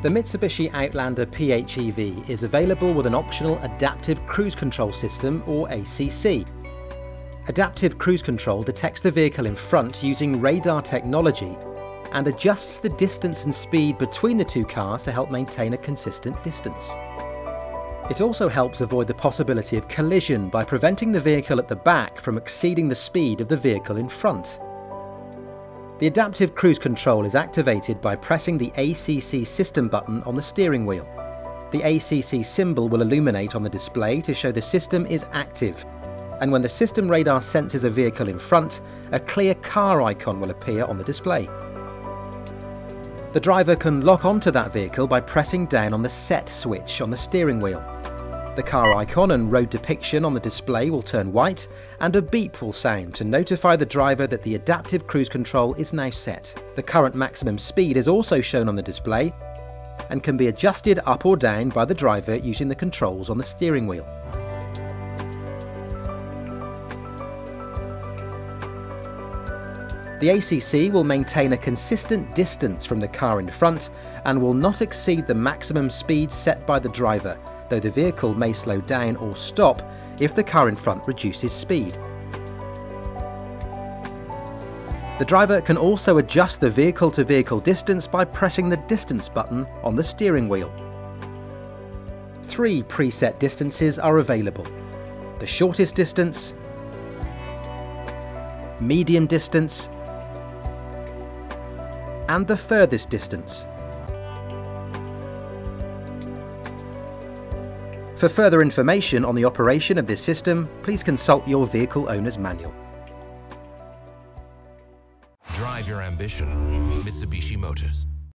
The Mitsubishi Outlander PHEV is available with an optional Adaptive Cruise Control System or ACC. Adaptive Cruise Control detects the vehicle in front using radar technology and adjusts the distance and speed between the two cars to help maintain a consistent distance. It also helps avoid the possibility of collision by preventing the vehicle at the back from exceeding the speed of the vehicle in front. The adaptive cruise control is activated by pressing the ACC system button on the steering wheel. The ACC symbol will illuminate on the display to show the system is active. And when the system radar senses a vehicle in front, a clear car icon will appear on the display. The driver can lock onto that vehicle by pressing down on the set switch on the steering wheel. The car icon and road depiction on the display will turn white and a beep will sound to notify the driver that the adaptive cruise control is now set. The current maximum speed is also shown on the display and can be adjusted up or down by the driver using the controls on the steering wheel. The ACC will maintain a consistent distance from the car in front and will not exceed the maximum speed set by the driver though the vehicle may slow down or stop if the car in front reduces speed. The driver can also adjust the vehicle to vehicle distance by pressing the distance button on the steering wheel. Three preset distances are available. The shortest distance, medium distance, and the furthest distance. For further information on the operation of this system, please consult your vehicle owner's manual. Drive your ambition. Mitsubishi Motors.